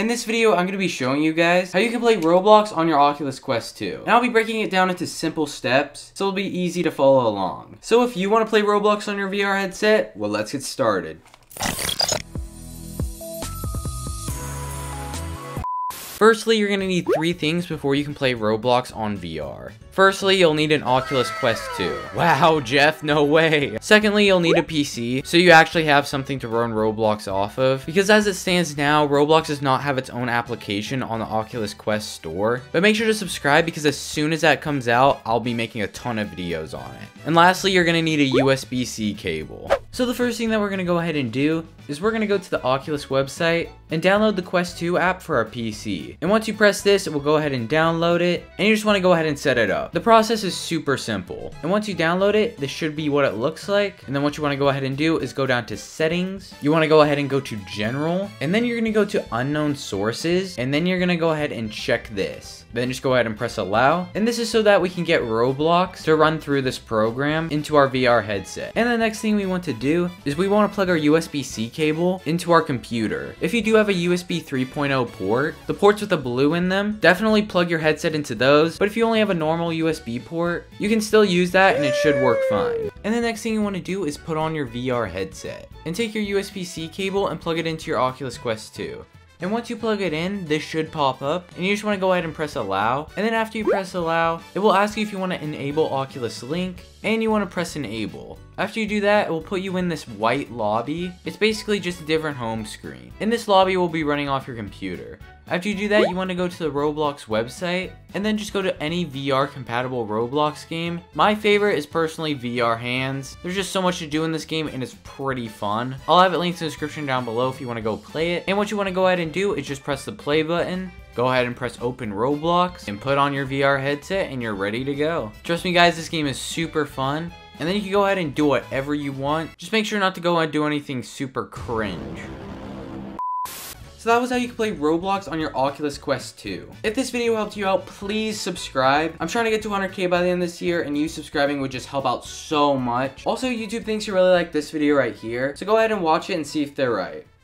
In this video, I'm going to be showing you guys how you can play Roblox on your Oculus Quest 2. And I'll be breaking it down into simple steps, so it'll be easy to follow along. So if you want to play Roblox on your VR headset, well let's get started. Firstly, you're going to need three things before you can play Roblox on VR. Firstly, you'll need an Oculus Quest 2. Wow, Jeff, no way. Secondly, you'll need a PC, so you actually have something to run Roblox off of. Because as it stands now, Roblox does not have its own application on the Oculus Quest store. But make sure to subscribe because as soon as that comes out, I'll be making a ton of videos on it. And lastly, you're going to need a USB-C cable. So the first thing that we're going to go ahead and do is we're going to go to the Oculus website and download the Quest 2 app for our PC. And once you press this, it will go ahead and download it, and you just want to go ahead and set it up. The process is super simple. And once you download it, this should be what it looks like. And then what you want to go ahead and do is go down to settings. You want to go ahead and go to general, and then you're going to go to unknown sources, and then you're going to go ahead and check this. Then just go ahead and press allow. And this is so that we can get Roblox to run through this program into our VR headset. And the next thing we want to do is we want to plug our USB-C cable into our computer. If you do have a USB 3.0 port, the ports with the blue in them, definitely plug your headset into those. But if you only have a normal USB port, you can still use that and it should work fine. And the next thing you want to do is put on your VR headset. And take your USB-C cable and plug it into your Oculus Quest 2. And once you plug it in, this should pop up, and you just want to go ahead and press allow. And then after you press allow, it will ask you if you want to enable Oculus Link, and you want to press enable. After you do that, it will put you in this white lobby. It's basically just a different home screen. In this lobby, we'll be running off your computer. After you do that, you want to go to the Roblox website, and then just go to any VR compatible Roblox game. My favorite is personally VR Hands. There's just so much to do in this game, and it's pretty fun. I'll have it linked in the description down below if you want to go play it. And what you want to go ahead and do is just press the play button, Go ahead and press open Roblox and put on your VR headset and you're ready to go. Trust me guys, this game is super fun. And then you can go ahead and do whatever you want. Just make sure not to go and do anything super cringe. So that was how you can play Roblox on your Oculus Quest 2. If this video helped you out, please subscribe. I'm trying to get to 100k by the end of this year, and you subscribing would just help out so much. Also, YouTube thinks you really like this video right here, so go ahead and watch it and see if they're right.